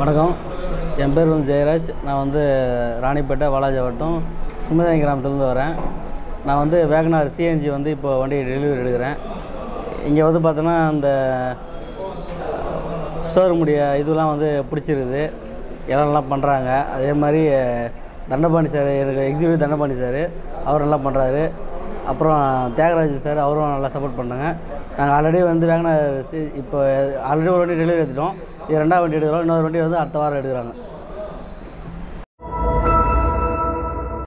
வணக்கம். என் பேர் வந்து ஜெயராஜ். நான் வந்து ராணிப்பேட்டை வாலாஜா வட்டம் சுமதானி கிராமத்துலேருந்து வரேன். நான் வந்து வேகனார் சிஎன்ஜி வந்து இப்போ வண்டி டெலிவரி எடுக்கிறேன். இங்கே வந்து பார்த்தோன்னா அந்த ஸ்டோர்முடைய இதெல்லாம் வந்து பிடிச்சிருக்குது. எல்லாம் பண்ணுறாங்க அதே மாதிரி தண்டபாணி சார் எனக்கு எக்ஸிக்யூட்டிவ் தண்டபாணி சார் அவர் நல்லா பண்ணுறாரு அப்புறம் தியாகராஜ் சார் அவரும் நல்லா சப்போர்ட் பண்ணாங்க. நாங்கள் ஆல்ரெடி வந்து வேகனார் சி இப்போ ஆல்ரெடி ஒரு வண்டி டெலிவரி எடுத்துட்டோம். இது ரெண்டாவது வண்டி எடுக்கிறோம். இன்னொரு வண்டி வந்து அடுத்த வாரம் எடுக்கிறாங்க.